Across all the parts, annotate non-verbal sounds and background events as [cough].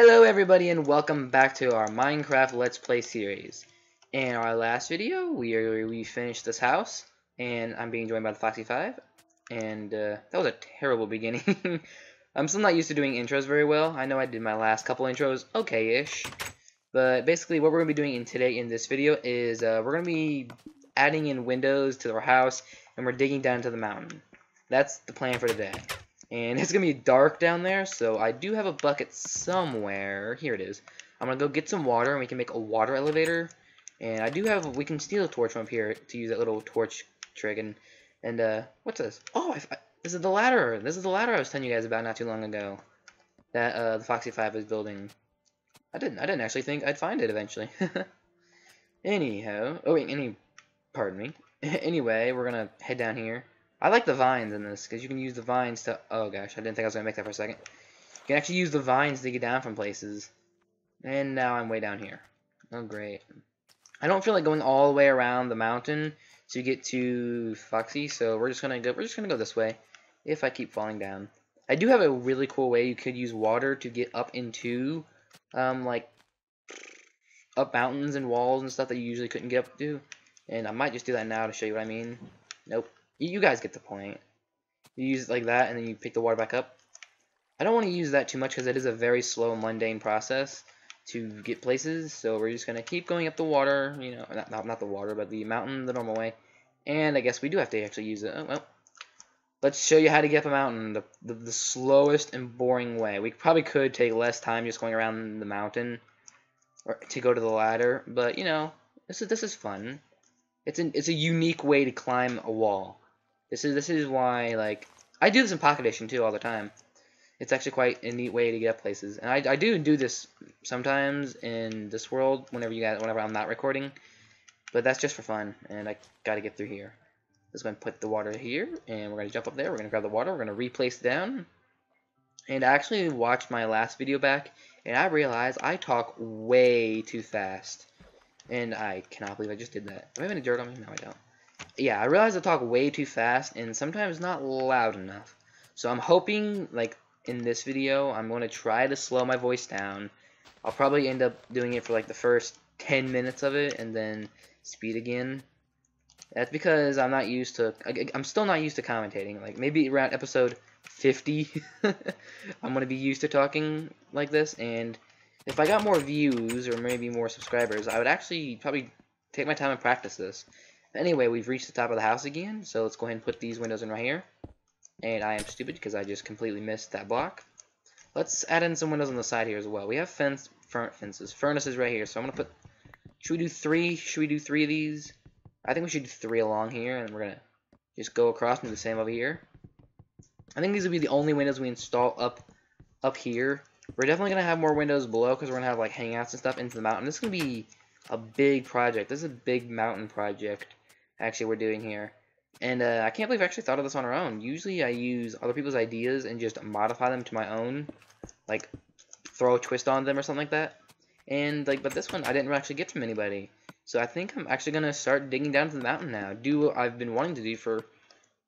Hello everybody and welcome back to our Minecraft Let's Play series. In our last video, we are, we finished this house, and I'm being joined by the Foxy 5, and uh, that was a terrible [laughs] beginning. I'm still not used to doing intros very well. I know I did my last couple intros okay-ish, but basically what we're going to be doing in today in this video is uh, we're going to be adding in windows to our house, and we're digging down to the mountain. That's the plan for today. And it's going to be dark down there, so I do have a bucket somewhere. Here it is. I'm going to go get some water, and we can make a water elevator. And I do have, we can steal a torch from up here to use that little torch trick. And, and uh, what's this? Oh, I, this is the ladder. This is the ladder I was telling you guys about not too long ago. That uh, the Foxy 5 is building. I didn't, I didn't actually think I'd find it eventually. [laughs] Anyhow, oh wait, any, pardon me. [laughs] anyway, we're going to head down here. I like the vines in this, because you can use the vines to... Oh, gosh, I didn't think I was going to make that for a second. You can actually use the vines to get down from places. And now I'm way down here. Oh, great. I don't feel like going all the way around the mountain to get to Foxy, so we're just gonna go. We're just gonna go this way. If I keep falling down, I do have a really cool way you could use water to get up into, um, like up mountains and walls and stuff that you usually couldn't get up to. And I might just do that now to show you what I mean. Nope. You guys get the point. You use it like that, and then you pick the water back up. I don't want to use that too much because it is a very slow, mundane process to get places. So we're just going to keep going up the water, you know, not, not, not, the water, but the mountain the normal way. And I guess we do have to actually use it. Oh, well, let's show you how to get up a mountain the, the, the slowest and boring way. We probably could take less time just going around the mountain or to go to the ladder, but, you know, this is, this is fun. It's, an, it's a unique way to climb a wall. This is this is why like I do this in Pocket Edition too all the time. It's actually quite a neat way to get up places, and I, I do do this sometimes in this world whenever you guys whenever I'm not recording, but that's just for fun, and I got to get through here. Just gonna put the water here, and we're gonna jump up there. We're gonna grab the water. We're gonna replace down. And I actually watched my last video back, and I realized I talk way too fast. And I cannot believe I just did that. Do I have any dirt on me? No, I don't yeah, I realize I talk way too fast and sometimes not loud enough. So I'm hoping, like, in this video, I'm going to try to slow my voice down. I'll probably end up doing it for, like, the first 10 minutes of it and then speed again. That's because I'm not used to, I'm still not used to commentating. Like, maybe around episode 50, [laughs] I'm going to be used to talking like this. And if I got more views or maybe more subscribers, I would actually probably take my time and practice this. Anyway, we've reached the top of the house again, so let's go ahead and put these windows in right here. And I am stupid because I just completely missed that block. Let's add in some windows on the side here as well. We have fence, fences, furnaces right here, so I'm going to put... Should we do three? Should we do three of these? I think we should do three along here, and we're going to just go across and do the same over here. I think these will be the only windows we install up up here. We're definitely going to have more windows below because we're going to have like hangouts and stuff into the mountain. This is going to be a big project. This is a big mountain project actually we're doing here. And uh, I can't believe I actually thought of this on our own. Usually I use other people's ideas and just modify them to my own. Like, throw a twist on them or something like that. And, like, but this one I didn't actually get from anybody. So I think I'm actually to start digging down to the mountain now. Do what I've been wanting to do for,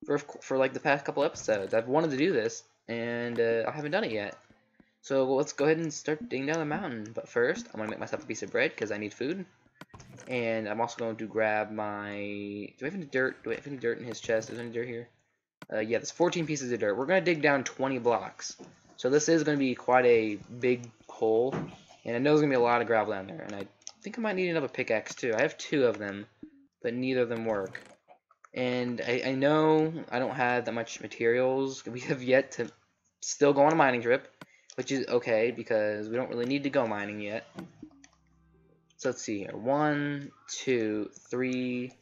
for, for like, the past couple episodes. I've wanted to do this, and uh, I haven't done it yet. So well, let's go ahead and start digging down the mountain. But first, I'm to make myself a piece of bread because I need food. And I'm also going to grab my... Do I have any dirt? Do I have any dirt in his chest? Is there any dirt here? Uh, yeah, there's 14 pieces of dirt. We're going to dig down 20 blocks. So this is going to be quite a big hole. And I know there's going to be a lot of gravel down there. And I think I might need another pickaxe too. I have two of them, but neither of them work. And I, I know I don't have that much materials. [laughs] We have yet to still go on a mining trip, which is okay because we don't really need to go mining yet. So let's see here. One, two, three,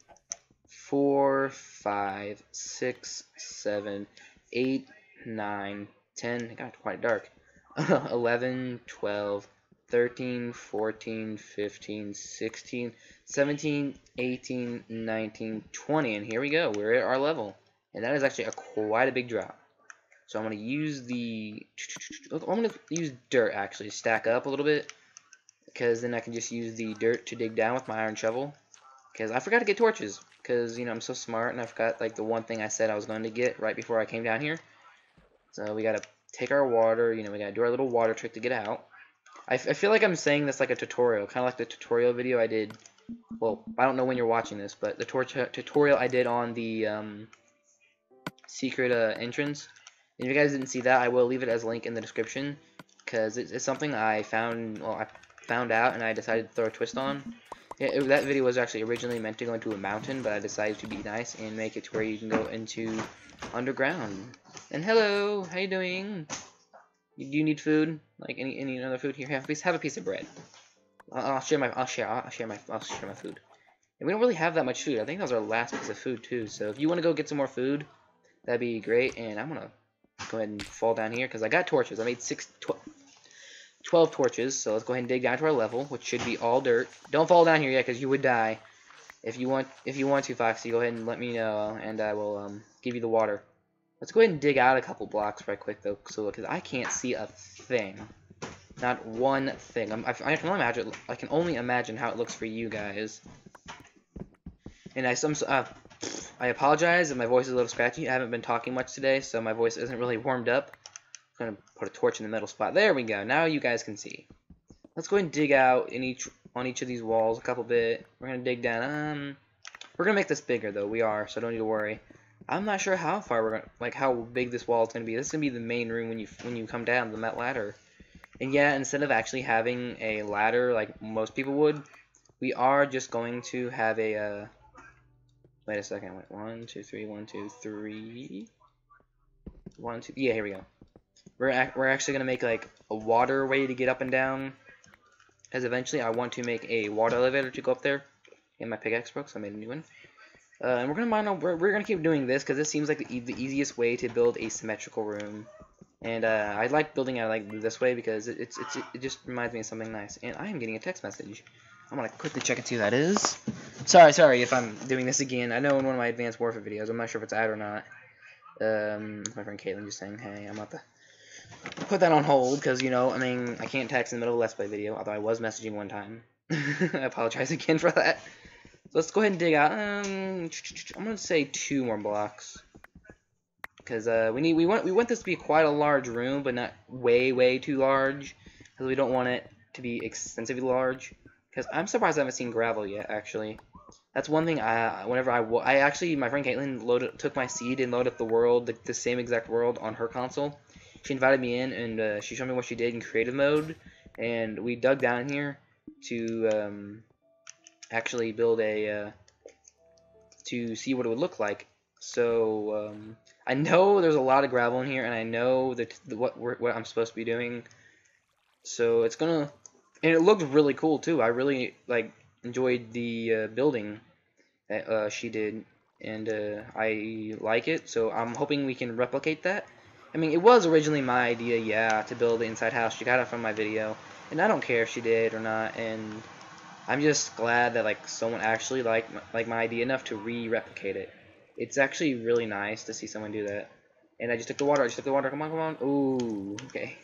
four, five, six, seven, eight, nine, ten. It got quite dark. [laughs] 11, 12, 13, 14, 15, 16, 17, 18, 19, 20. And here we go. We're at our level. And that is actually a quite a big drop. So I'm going to use the... I'm going to use dirt, actually. Stack up a little bit because then I can just use the dirt to dig down with my iron shovel. Because I forgot to get torches, because, you know, I'm so smart, and I forgot, like, the one thing I said I was going to get right before I came down here. So we got to take our water, you know, we got to do our little water trick to get out. I, I feel like I'm saying this like a tutorial, kind of like the tutorial video I did. Well, I don't know when you're watching this, but the tutorial I did on the um, secret uh, entrance. And if you guys didn't see that, I will leave it as a link in the description because it's, it's, something I found. Well, I found out and I decided to throw a twist on. Yeah, it, that video was actually originally meant to go into a mountain, but I decided to be nice and make it to where you can go into underground. And hello, how you doing? Do you need food? Like any any other food here? Have piece, have a piece of bread. I'll, I'll share my I'll share I'll share my I'll share my food. And we don't really have that much food. I think that was our last piece of food too. So if you want to go get some more food, that'd be great. And I'm gonna go ahead and fall down here because I got torches. I made six, 12 torches. So let's go ahead and dig down to our level, which should be all dirt. Don't fall down here yet because you would die. If you want, if you want to, Foxy, go ahead and let me know, and I will um, give you the water. Let's go ahead and dig out a couple blocks right quick, though, so because I can't see a thing. Not one thing. I'm, I, I, can only imagine. I can only imagine how it looks for you guys. And I some uh, I apologize if my voice is a little scratchy. I haven't been talking much today, so my voice isn't really warmed up. I'm gonna put a torch in the middle spot. There we go. Now you guys can see. Let's go and dig out in each on each of these walls a couple bit. We're gonna dig down. Um, we're gonna make this bigger though. We are, so don't need to worry. I'm not sure how far we're gonna, like how big this wall is gonna be. This is gonna be the main room when you when you come down the Met ladder. And yeah, instead of actually having a ladder like most people would, we are just going to have a. Uh, wait a second. Wait, one, two, three, one, two, three. One, two. Yeah, here we go. We're ac we're actually gonna make like a water way to get up and down. Because eventually I want to make a water elevator to go up there. And my pickaxe broke, so I made a new one. Uh, and we're gonna mine. We're, we're gonna keep doing this because this seems like the, the easiest way to build a symmetrical room. And uh, I like building it like this way because it, it's, it's it just reminds me of something nice. And I am getting a text message. I'm gonna quickly check and see who that is. Sorry, sorry if I'm doing this again. I know in one of my Advanced Warfare videos. I'm not sure if it's ad or not. Um, my friend Caitlin just saying, hey, I'm about to put that on hold because you know, I mean, I can't text in the middle of a Let's Play video. Although I was messaging one time. [laughs] I apologize again for that. So let's go ahead and dig out. Um, I'm gonna say two more blocks because uh, we need we want we want this to be quite a large room, but not way way too large because we don't want it to be extensively large. Because I'm surprised I haven't seen gravel yet. Actually, that's one thing. I whenever I I actually my friend Caitlin loaded took my seed and loaded up the world the, the same exact world on her console. She invited me in and uh, she showed me what she did in creative mode, and we dug down here to um, actually build a uh, to see what it would look like. So um, I know there's a lot of gravel in here, and I know that what what I'm supposed to be doing. So it's gonna, and it looks really cool too. I really like enjoyed the uh, building that uh, she did, and uh, I like it. So I'm hoping we can replicate that. I mean, it was originally my idea, yeah, to build the inside house. She got it from my video, and I don't care if she did or not. And I'm just glad that like someone actually liked like my idea enough to re-replicate it. It's actually really nice to see someone do that. And I just took the water. I just took the water. Come on, come on. Ooh, okay.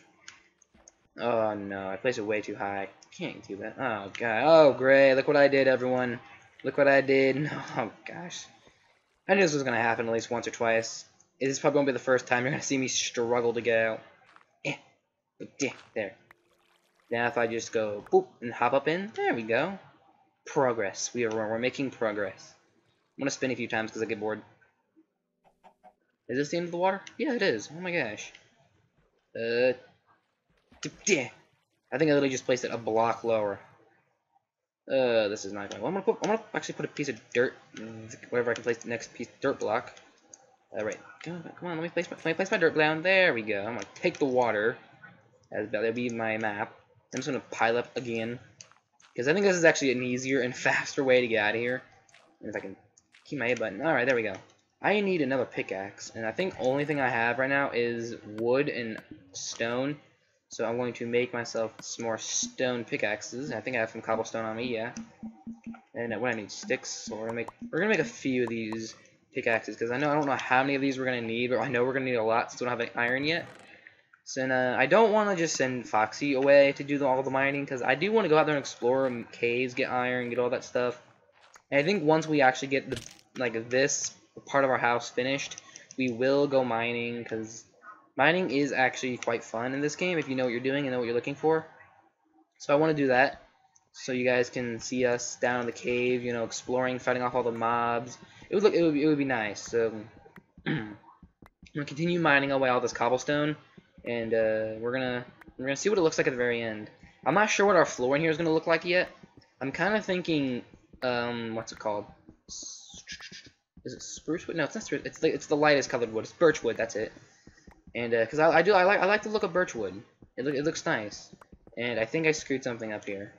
Oh no, I placed it way too high. Can't do that. Oh god. Oh great. Look what I did, everyone. Look what I did. [laughs] Oh gosh. I knew this was gonna happen at least once or twice. This is probably gonna be the first time you're gonna see me struggle to get out. Yeah. There. Now if I just go boop and hop up in, there we go. Progress. We are we're making progress. I'm gonna spin a few times because I get bored. Is this the end of the water? Yeah, it is. Oh my gosh. Uh, I think I literally just placed it a block lower. Uh, this is not going. Well, I'm gonna put. I'm gonna actually put a piece of dirt, wherever I can place the next piece dirt block. All right, come on. Let me place my. Let me place my dirt down. There we go. I'm gonna take the water. That'll be my map. I'm just to pile up again. Because I think this is actually an easier and [laughs] faster way to get out of here. And if I can keep my A button. Alright, there we go. I need another pickaxe. And I think only thing I have right now is wood and stone. So I'm going to make myself some more stone pickaxes. I think I have some cobblestone on me, yeah. And uh, what I need sticks. So we're gonna make we're gonna make a few of these pickaxes because I know I don't know how many of these we're gonna need, but I know we're gonna need a lot since we don't have any iron yet. So uh, I don't want to just send Foxy away to do the, all the mining, because I do want to go out there and explore caves, get iron, get all that stuff. And I think once we actually get the like this part of our house finished, we will go mining, because mining is actually quite fun in this game if you know what you're doing and know what you're looking for. So I want to do that so you guys can see us down in the cave, you know, exploring, fighting off all the mobs. It would look, it would, it would be nice. So [clears throat] I'm gonna continue mining away all this cobblestone, and uh, we're gonna we're gonna see what it looks like at the very end. I'm not sure what our floor in here is gonna look like yet. I'm kind of thinking, um, what's it called? Is it spruce wood? No, it's not spruce. It's the it's the lightest colored wood. It's birch wood. That's it. And because uh, I, I do I like I like the look of birch wood. It look it looks nice. And I think I screwed something up here.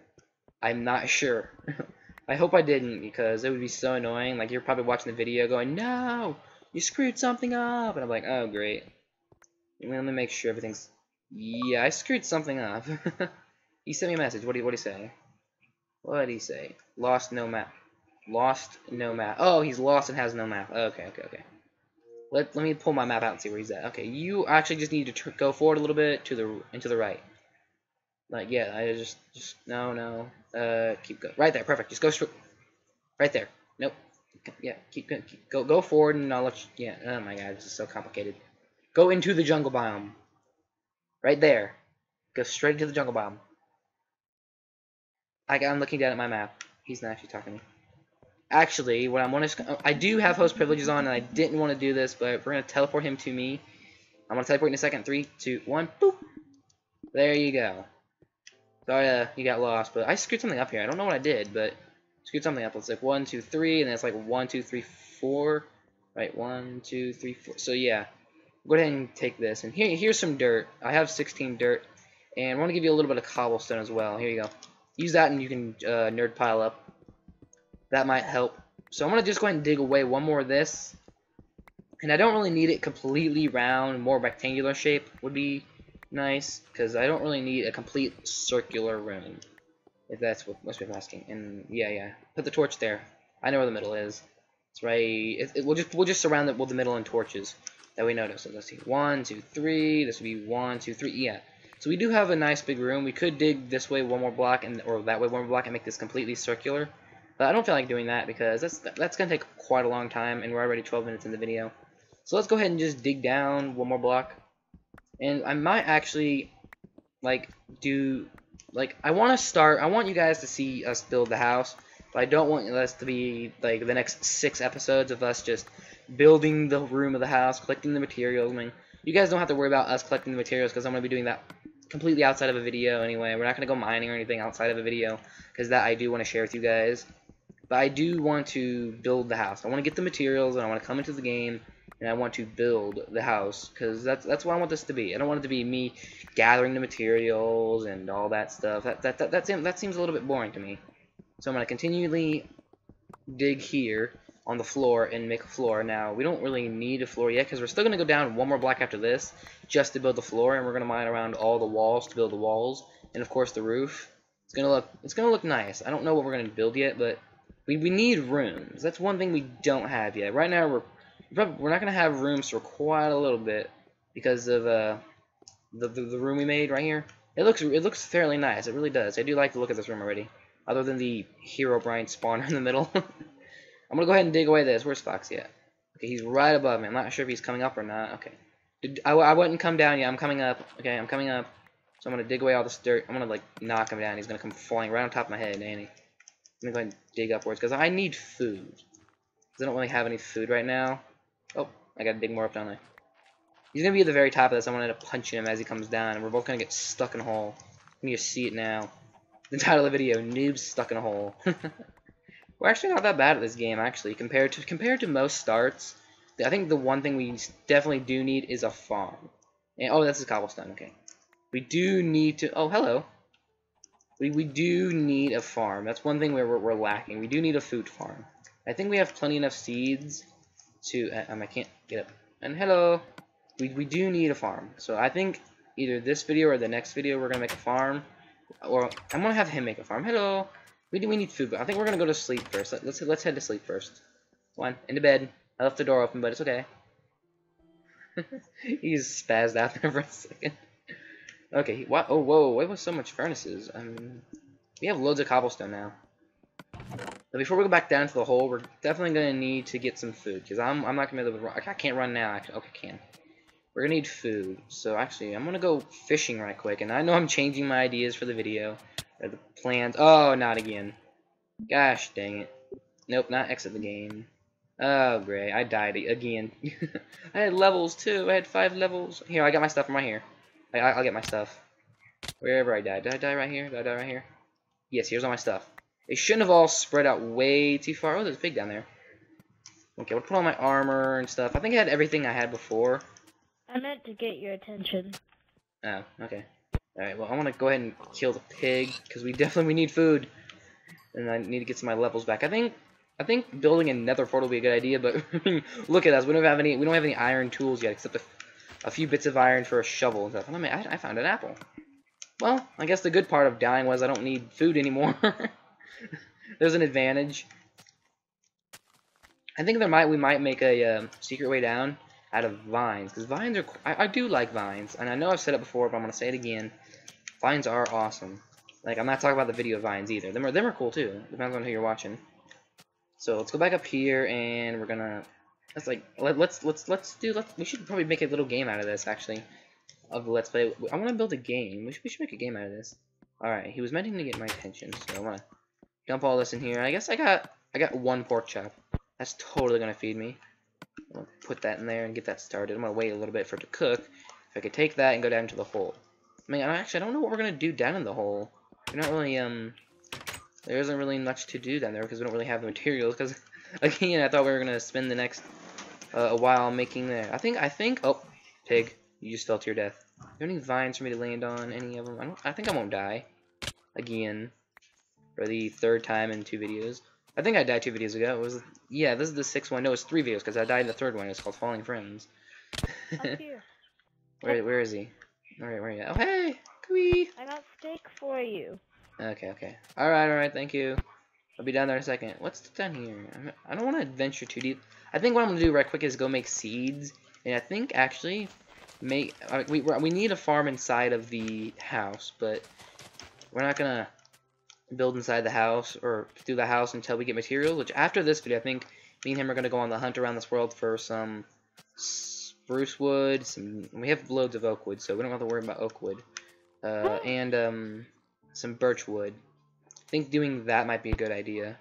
I'm not sure. [laughs] I hope I didn't because it would be so annoying. Like you're probably watching the video going, "No, you screwed something up," and I'm like, "Oh great." Let me make sure everything's. Yeah, I screwed something up. [laughs] he sent me a message. What do you what do you say? What did he say? Lost no map. Lost no map. Oh, he's lost and has no map. Okay, okay, okay. Let let me pull my map out and see where he's at. Okay, you actually just need to go forward a little bit to the and to the right. Like yeah, I just just no no. Uh, keep going. Right there, perfect. Just go straight. Right there. Nope. Yeah, keep. Keep, go go forward and I'll let you. Yeah. Oh my god, this is so complicated. Go into the jungle biome. Right there. Go straight into the jungle biome. I, I'm looking down at my map. He's not actually talking to me. Actually, what I'm want to, I do have host privileges on, and I didn't want to do this, but we're gonna teleport him to me. I'm gonna teleport in a second. Three, two, one. Boop. There you go. Sorry, uh, you got lost, but I screwed something up here. I don't know what I did, but screwed something up. It's like one, two, three, and then it's like one, two, three, four. Right, one, two, three, four. So yeah, go ahead and take this. And here, here's some dirt. I have 16 dirt, and I want to give you a little bit of cobblestone as well. Here you go. Use that, and you can uh, nerd pile up. That might help. So I'm gonna just go ahead and dig away one more of this. And I don't really need it completely round, more rectangular shape would be nice, because I don't really need a complete circular room, if that's what most people are asking. And yeah, yeah, put the torch there. I know where the middle is. It's right. It, it, we'll just we'll just surround it with the middle and torches that we notice. So let's see, one, two, three. This would be one, two, three. Yeah. So we do have a nice big room. We could dig this way one more block and or that way one more block and make this completely circular. But I don't feel like doing that because that's that's gonna take quite a long time, and we're already 12 minutes in the video. So let's go ahead and just dig down one more block. And I might actually, like, do, like, I want to start, I want you guys to see us build the house, but I don't want us to be, like, the next six episodes of us just building the room of the house, collecting the materials. I mean, you guys don't have to worry about us collecting the materials because I'm going to be doing that completely outside of a video anyway. We're not going to go mining or anything outside of a video because that I do want to share with you guys. But I do want to build the house. I want to get the materials and I want to come into the game and I want to build the house because that's that's what I want this to be. I don't want it to be me gathering the materials and all that stuff. That that that that seems, that seems a little bit boring to me. So I'm gonna continually dig here on the floor and make a floor. Now we don't really need a floor yet because we're still gonna go down one more block after this just to build the floor, and we're gonna mine around all the walls to build the walls and of course the roof. It's gonna look it's gonna look nice. I don't know what we're gonna build yet, but we we need rooms. That's one thing we don't have yet. Right now we're we're not going to have rooms for quite a little bit because of uh, the, the, the room we made right here. It looks it looks fairly nice. It really does. I do like the look of this room already. Other than the Herobrine spawner [laughs] in the middle. [laughs] I'm going to go ahead and dig away this. Where's Foxy at? Okay, he's right above me. I'm not sure if he's coming up or not. Okay. Did, I, I wouldn't come down yet. I'm coming up. Okay, I'm coming up. So I'm going to dig away all this dirt. I'm going to, like, knock him down. He's going to come falling right on top of my head, ain't? I'm going to go ahead and dig upwards because I need food. I don't really have any food right now. Oh, I gotta dig more up, don't I? He's gonna be at the very top of this. I wanted to punch him as he comes down, and we're both gonna get stuck in a hole. You can see it now. [laughs] The title of the video, Noobs Stuck in a Hole. [laughs] we're actually not that bad at this game, actually, compared to compared to most starts. I think the one thing we definitely do need is a farm. And, oh, that's a cobblestone, okay. We do need to... Oh, hello. We, we do need a farm. That's one thing we're, we're lacking. We do need a food farm. I think we have plenty enough seeds to, uh, um, I can't get up. And hello, we, we do need a farm. So I think either this video or the next video we're to make a farm. Or I'm to have him make a farm. Hello, we, do, we need food, but I think we're to go to sleep first. Let, let's, let's head to sleep first. One, into bed. I left the door open, but it's okay. [laughs] He's spazzed out there for a second. Okay, what? Oh, whoa, why was so much furnaces? Um, we have loads of cobblestone now. But before we go back down to the hole, we're definitely going to need to get some food. Because I'm, I'm not going to be able to run. I can't run now. Okay, I can. We're going to need food. So actually, I'm going to go fishing right quick. And I know I'm changing my ideas for the video. Are the plans? Oh, not again. Gosh dang it. Nope, not exit the game. Oh, great. I died again. [laughs] I had levels, too. I had five levels. Here, I got my stuff from right here. I, will get my stuff. Wherever I died. Did I die right here? Did I die right here? Yes, here's all my stuff. They shouldn't have all spread out way too far. Oh, there's a pig down there. Okay, we'll put on my armor and stuff. I think I had everything I had before. I meant to get your attention. Oh, okay. Alright, well, I want to go ahead and kill the pig, because we [laughs] definitely we need food. And I need to get some of my levels back. I think I think building a nether portal would be a good idea, but [laughs] look at us. We don't have any we don't have any iron tools yet, except a, a few bits of iron for a shovel and stuff. Oh, I, I found an apple. Well, I guess the good part of dying was I don't need food anymore. [laughs] There's an advantage. I think there might we might make a uh, secret way down out of vines because vines are I, I, do like vines and I know I've said it before but I'm gonna say it again. Vines are awesome. Like I'm not talking about the video vines either. Them are them are cool too. Depends on who you're watching. So let's go back up here and we're gonna let's like let, let's let's let's do let's we should probably make a little game out of this actually of the let's play. I want to build a game. We should, we should make a game out of this. All right, he was meant to get my attention, so I want to dump all this in here. I guess I got I got one pork chop. That's totally gonna feed me. I'm gonna put that in there and get that started. I'm gonna wait a little bit for it to cook. If I could take that and go down into the hole. I mean, I actually I don't know what we're gonna do down in the hole. We're not really um. There isn't really much to do down there because we don't really have the materials. Because [laughs] again, I thought we were gonna spend the next uh, a while making there. I think I think oh pig, you just fell to your death. Are any vines for me to land on? Any of them? I don't. I think I won't die again for the third time in two videos. I think I died two videos ago. It was yeah, this is the sixth one. No, it's three videos because I died in the third one. It's called Falling Friends. [laughs] where where is he? All right, where are you? Oh hey, Kui. I got steak for you. Okay, okay. All right, all right. Thank you. I'll be down there in a second. What's down here? I don't want to venture too deep. I think what I'm gonna do right quick is go make seeds, and I think actually make uh, we we need a farm inside of the house, but we're not gonna build inside the house or through the house until we get materials, which after this video, I think me and him are going to go on the hunt around this world for some spruce wood, some, we have loads of oak wood, so we don't have to worry about oak wood, uh, and um, some birch wood. I think doing that might be a good idea.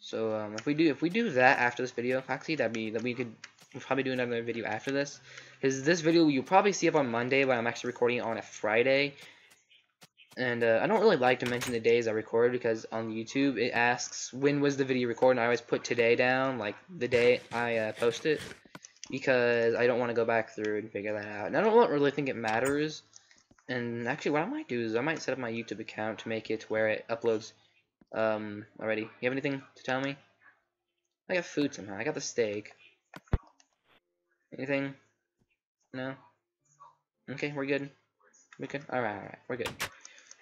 So um, if we do if we do that after this video, actually that'd be that we could we'll probably do another video after this. Because this video you'll probably see up on Monday, but I'm actually recording it on a Friday. And uh, I don't really like to mention the days I record because on YouTube it asks when was the video recorded. I always put today down, like the day I uh, post it, because I don't want to go back through and figure that out. And I don't really think it matters. And actually, what I might do is I might set up my YouTube account to make it where it uploads um, already. You have anything to tell me? I got food somehow. I got the steak. Anything? No? Okay, we're good. We're good? Alright, alright, we're good.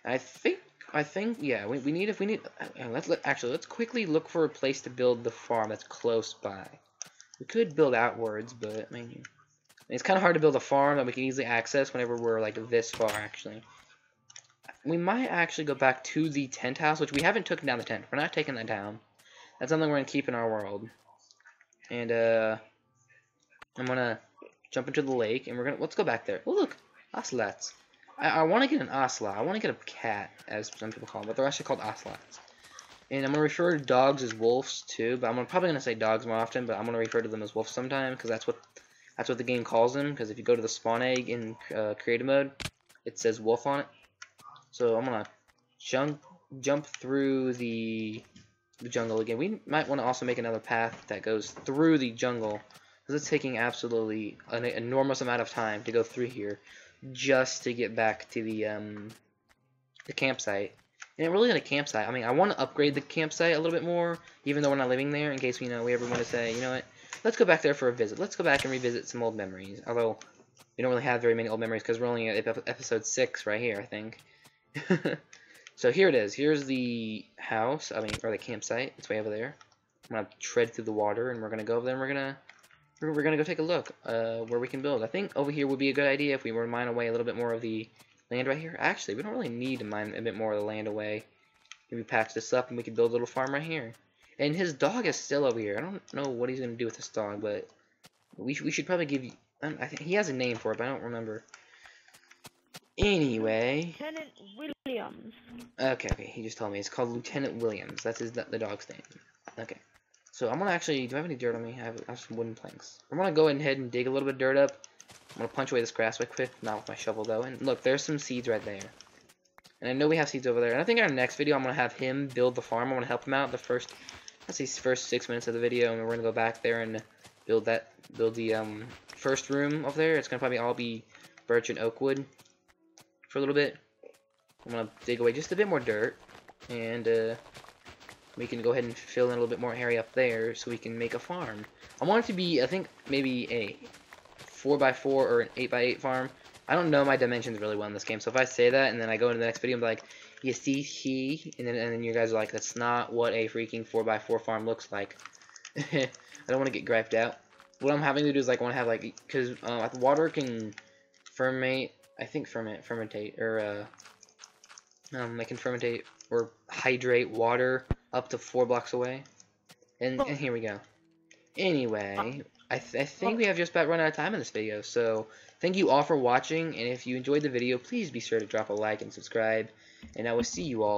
I think, I think, yeah, we, we need, if we need, uh, let's, let, actually, let's quickly look for a place to build the farm that's close by. We could build outwards, but, I mean, it's kind of hard to build a farm that we can easily access whenever we're, like, this far, actually. We might actually go back to the tent house, which we haven't taken down the tent. We're not taking that down. That's something we're to keep in our world. And, uh, I'm to jump into the lake, and we're going to, let's go back there. Oh, look, ocelots. I, I want to get an ocelot. I want to get a cat, as some people call them, but they're actually called ocelots. And I'm going to refer to dogs as wolves, too, but I'm probably going to say dogs more often, but I'm going to refer to them as wolves sometime, because that's what that's what the game calls them, because if you go to the spawn egg in uh, creative mode, it says wolf on it. So I'm going to jump jump through the, the jungle again. We might want to also make another path that goes through the jungle, because it's taking absolutely an enormous amount of time to go through here just to get back to the um, the campsite. And it really, in a campsite, I mean, I want to upgrade the campsite a little bit more, even though we're not living there, in case you know we ever want to say, you know what, let's go back there for a visit. Let's go back and revisit some old memories. Although we don't really have very many old memories because we're only at episode six right here, I think. [laughs] so here it is. Here's the house. I mean, or the campsite. It's way over there. I'm gonna tread through the water, and we're gonna go over there. and We're gonna we're, we're gonna go take a look uh, where we can build. I think over here would be a good idea if we were to mine away a little bit more of the land right here. Actually, we don't really need to mine a bit more of the land away. Maybe patch this up and we can build a little farm right here. And his dog is still over here. I don't know what he's gonna do with this dog, but we sh we should probably give. You, um, I think he has a name for it, but I don't remember. Anyway, Lieutenant Williams. okay, okay, he just told me it's called Lieutenant Williams. That's his the dog's name. Okay, so I'm gonna actually. Do I have any dirt on me? I have, I have some wooden planks. I'm gonna go ahead and dig a little bit of dirt up. I'm gonna punch away this grass right quick, not with my shovel though. And look, there's some seeds right there. And I know we have seeds over there. And I think in our next video, I'm gonna have him build the farm. I'm gonna help him out the first, let's say, first six minutes of the video, and we're gonna go back there and build that, build the um first room over there. It's gonna probably all be birch and oak wood for a little bit. I'm gonna dig away just a bit more dirt, and uh, we can go ahead and fill in a little bit more area up there so we can make a farm. I want it to be, I think, maybe a 4x4 or an 8x8 farm. I don't know my dimensions really well in this game, so if I say that and then I go into the next video I'm like, you see he, and then, and then you guys are like, that's not what a freaking 4x4 farm looks like. [laughs] I don't want to get griped out. What I'm having to do is like, I want to have like, because uh, water can ferment, I think ferment, fermentate, or uh, um, I can fermentate or hydrate water up to four blocks away. And, and here we go. Anyway, uh, I, th I think uh, we have just about run out of time in this video, so thank you all for watching, and if you enjoyed the video, please be sure to drop a like and subscribe, and I will see you all